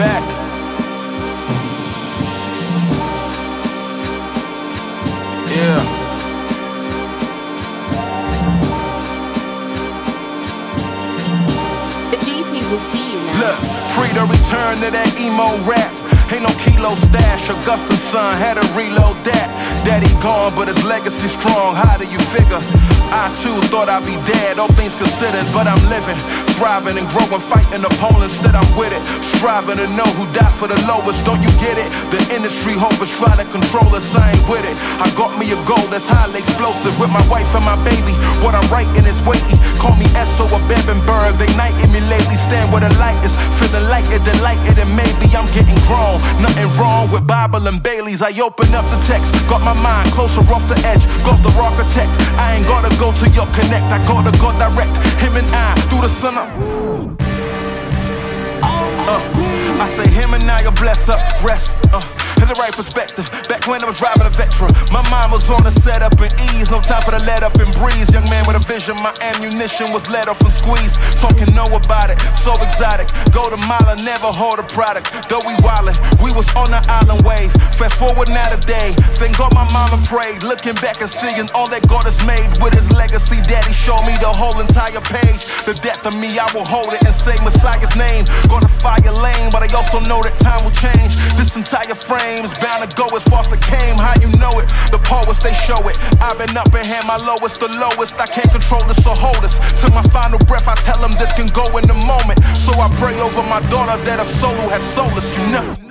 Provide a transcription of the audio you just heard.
back. Yeah. The GP will see you now. Look, free to return to that emo rap. Ain't no kilo stash, Augusta's son had to reload that. Daddy gone, but his legacy strong, how do you figure? I too thought I'd be dead, all things considered, but I'm living thriving and growing, fighting opponents that I'm with it. Striving to know who died for the lowest, don't you get it? The industry hope is trying to control us, I ain't with it. I got me a goal that's highly explosive with my wife and my baby. What I'm writing is weighty. Call me Esso or Bebenberg, they knighting me lately. Stand where the light is, feeling lighted, delighted, and maybe I'm getting grown. Nothing wrong with Bible and Bailey's. I open up the text, got my mind closer off the edge. Goes the architect. I ain't gotta go to your connect. I gotta go direct. Him and I I say him and I, are bless up, rest. Uh the right perspective. Back when I was driving a Vectra, my mind was on the setup and ease. No time for the let up and breeze. Young man with a vision, my ammunition was let off and squeeze. Talking no about it, so exotic. Go to mile, never hold a product. Though we wildin', we was on the island wave. Fast forward now today. Thank God my mama prayed. Looking back and seeing all that God has made with his legacy. Daddy showed me the whole entire page. The death of me, I will hold it and say Messiah's name. Gonna fire lane, but I also know that time will change. This entire frame is bound to go as far as the came. How you know it? The poets they show it. I've been up and had my lowest, the lowest. I can't control this or hold this. To my final breath, I tell them this can go in the moment. So I pray over my daughter that her soul will have solace, you know.